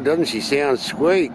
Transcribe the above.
doesn't she sound sweet?